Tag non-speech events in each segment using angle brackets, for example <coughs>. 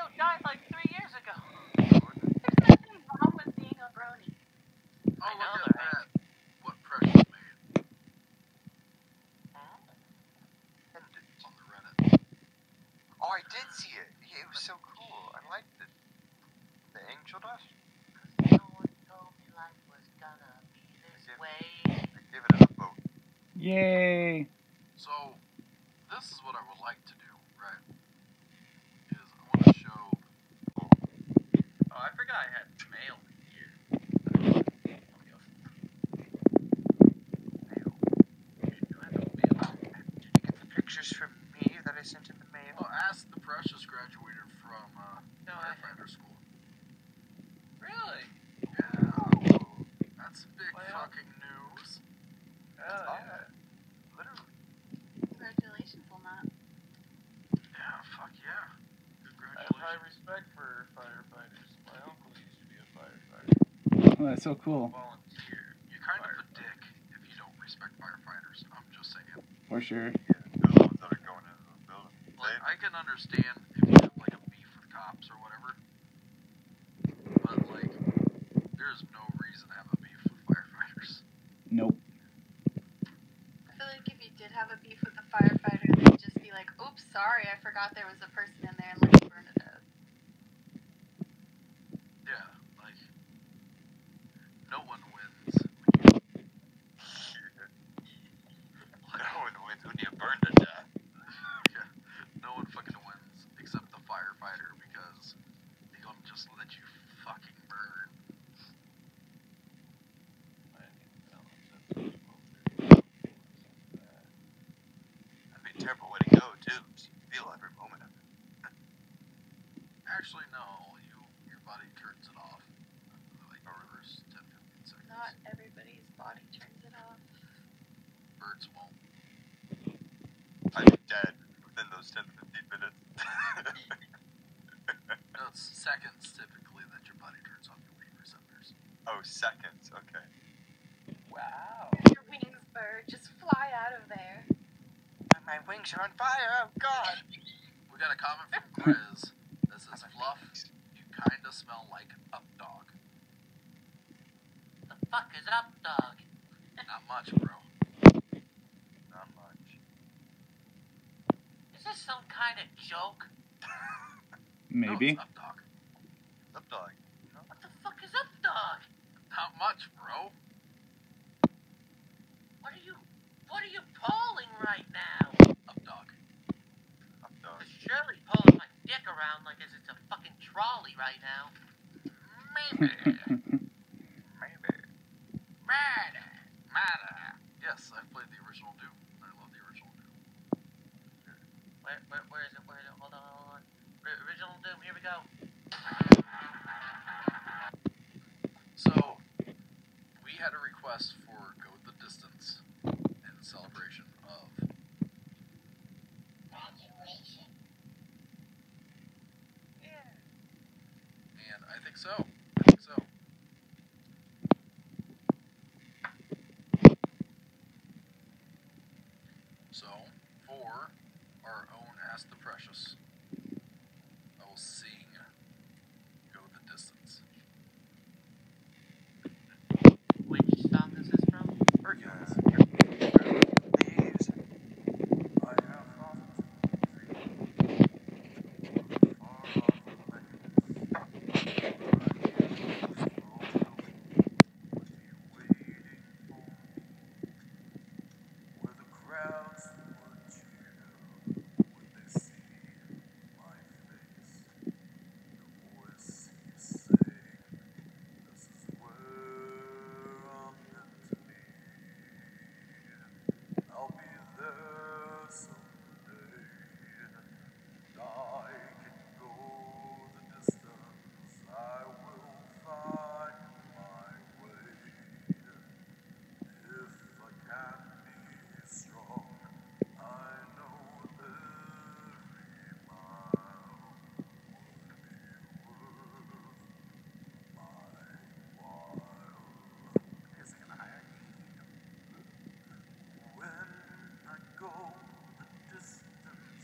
show died like three years ago. There's nothing wrong with being a brony. Oh, I know, look at that. What Precious made And on the Reddit. Oh, I did see it. Yeah, it was so cool. I liked it. The angel dust? No one told me life was gonna be this Yeah. way. I gave it a vote. Yay! So, this is what I would like to do, right? Is I want to show. Oh, I forgot I had mail here. Let me go. Mail. Do I have a mail? Did you get the pictures from me that I sent in the mail? Well, Ask the Precious graduated from uh, No, I firefighter school. Really? Yeah. That's big Wow. fucking news. Oh, yeah. Literally. Congratulations on. Yeah, fuck yeah. I have high respect for firefighters. My uncle used to be a firefighter. Oh, that's so cool. Volunteer. You're kind of a dick if you don't respect firefighters. I'm just saying. For sure. Yeah, those ones that are going into the building. Like, They- I can understand if you have like a beef with cops or whatever, but like, there's no reason to have a beef with firefighters. Nope. I feel like if you did have a beef with a firefighter, they'd just be like, oops, sorry, I forgot there was a person in there and let you burn to death. Yeah, like, no one wins. When you, no one wins when you burn to death. yeah, no one fucking wins except the firefighter because they gonna just let you fucking burn. I didn't even balance that. That'd be a terrible way to go, too. Just feel every moment of it. Actually, no, you your body turns it off. Like the first 10, 15 seconds. Not everybody's body turns it off. Birds won't. I'd be dead within those 10 15 minutes. <laughs> No, it's seconds typically that your body turns off your wave receptors. oh, seconds. Okay. Wow. Your wings, bird, just fly out of there. My wings are on fire. Oh, God. We got a comment from <laughs> Grizz that says, Fluff, you kinda smell like up dog. The fuck is up, dog? <laughs> Not much, bro. Not much. Is this some kind of joke? <laughs> No, Maybe. it's up dog. Up dog. What the fuck is up, dog? Not much, bro. What are you, what are you pulling right now? Up dog. Up dog. Surely pulling my dick around like as it's a fucking trolley right now. <laughs> Maybe. Maybe. Matter. Matter. Yes, I've played the original Doom. I love the original Doom. Where, where, where is it? Where is it? Hold on, hold on. Ri- Original Doom. Here we go. So, we had a request for Go the Distance in celebration of And I think so.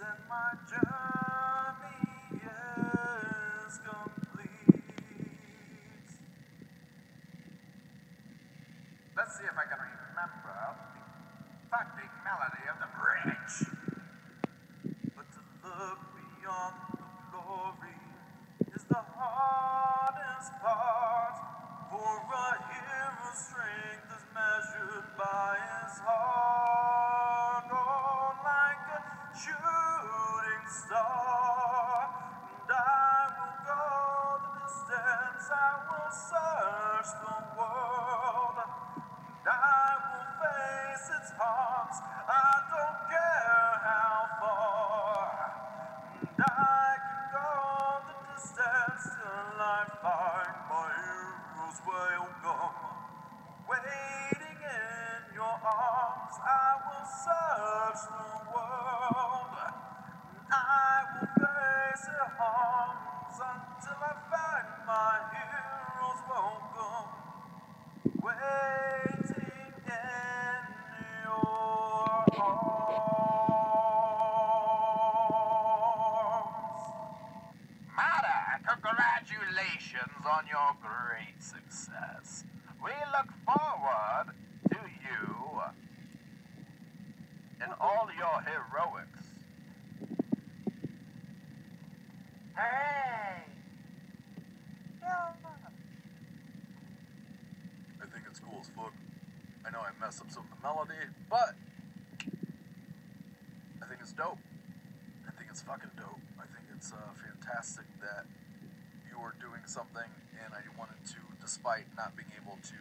Let's see if I can remember the melody of the bridge. But to look beyond the glory is the hardest part. For a strength is measured by his heart. Oh, like a star. And I will go the distance, I will search the my congratulations on your great success. We look forward to you and all your heroics. Hey! I think it's cool as fuck. I know I messed up some of the melody, but I think it's dope. I think it's fucking dope. I think it's uh, fantastic that you are doing something, and I wanted to, despite not being able to,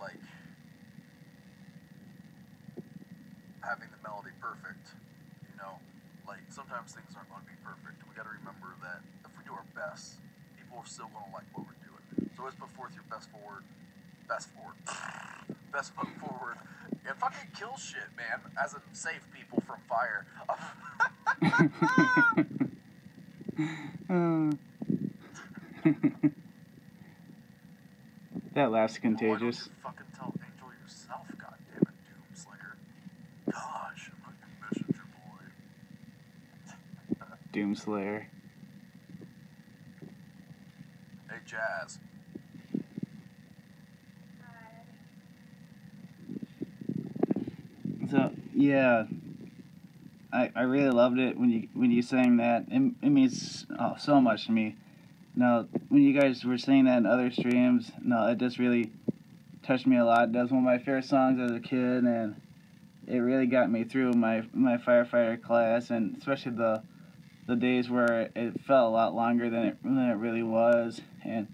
like, having the melody perfect, you know, like sometimes things aren't going to be perfect. We got to remember that if we do our best, people are still going to like what we're doing. So always put forth your best forward, best forward, best foot forward, and fucking kill shit, man. As in save people from fire. <laughs> That laugh's contagious. fucking tell Angel yourself, goddammit, Doomslayer. Gosh, I'm not your messenger boy. Doomslayer. Hey, Jazz. So yeah, I I really loved it when you when you sang that. It, it means oh, so much to me. Now, when you guys were saying that in other streams, no, it just really touched me a lot. That was one of my favorite songs as a kid, and it really got me through my my firefighter class, and especially the the days where it felt a lot longer than it than it really was, and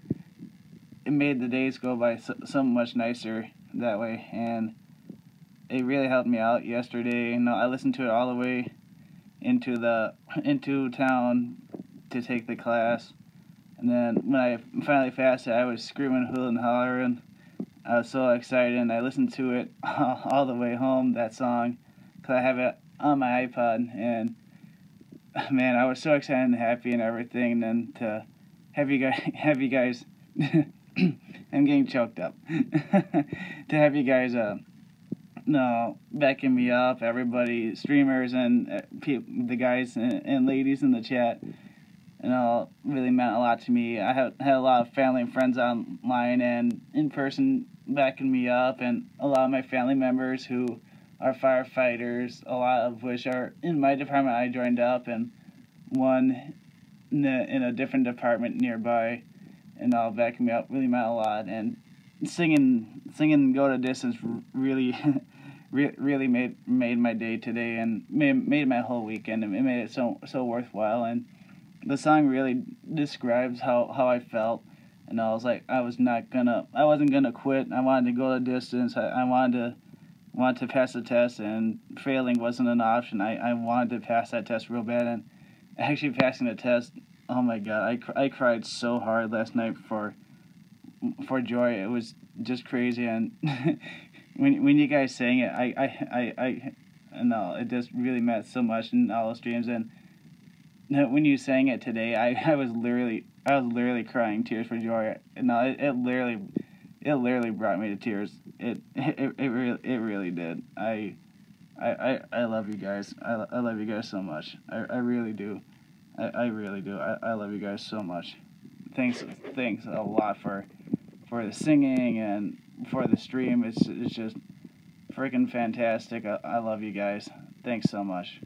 it made the days go by so, so much nicer that way, and it really helped me out yesterday. No, I listened to it all the way into the <laughs> into town to take the class, and then when I finally fasted, I was screaming, hooting, hollering. I was so excited, and I listened to it <laughs> all the way home. That song, cause I have it on my iPod, and <laughs> man, I was so excited and happy and everything. And then to have you guys, have you guys, <coughs> I'm getting choked up. to have you guys, uh, no, backing me up, everybody, streamers and uh, the guys and, and ladies in the chat, and all really meant a lot to me. I had had a lot of family and friends online and in person backing me up, and a lot of my family members who are firefighters, a lot of which are in my department. I joined up, and one in a, in a different department nearby, and all backing me up really meant a lot. And singing, singing, go to distance really. <laughs> re- really made made my day today and made, made my whole weekend. It made it so so worthwhile and the song really describes how how I felt, and I was like, I was not gonna, I wasn't gonna quit. I wanted to go the distance. I, I wanted to wanted to pass the test, and failing wasn't an option. I I wanted to pass that test real bad, and actually passing the test. Oh my god, I, I cried so hard last night for for joy. It was just crazy, and <laughs> when when you guys sang it, I I I, I no, it just really meant so much in all those dreams. And when you sang it today, I, I was literally I was literally crying tears for joy. No, it, it literally it literally brought me to tears. It it it really it really did. I. I, I, I love you guys. I, I love you guys so much. I, I really do. I, I really do. I, I love you guys so much. Thanks thanks a lot for for the singing and for the stream. It's it's just freaking fantastic. I, I love you guys. Thanks so much.